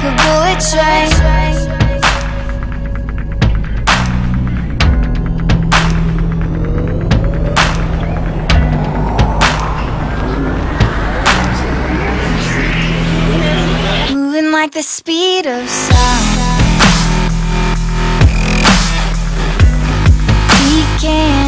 Like a bullet train. Moving like the speed of sound. We can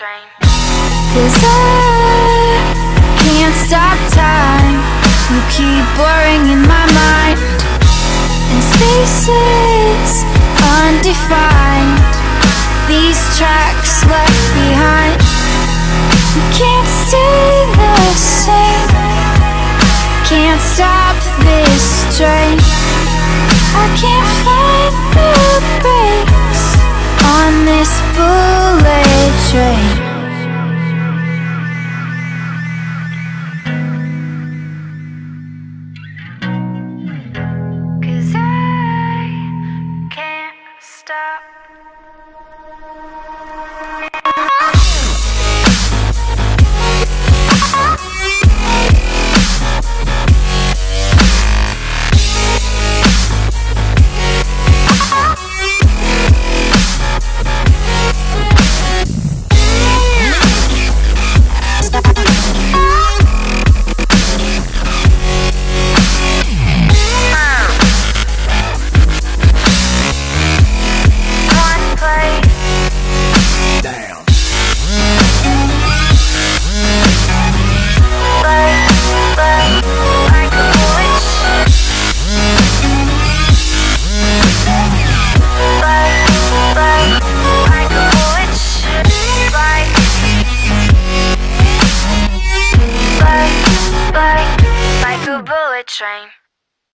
Train. Cause I can't stop time. You keep blurring in my mind. And spaces undefined. These tracks left behind. You can't stay the same. Can't stop this train. I can't find the brakes on this bullet train.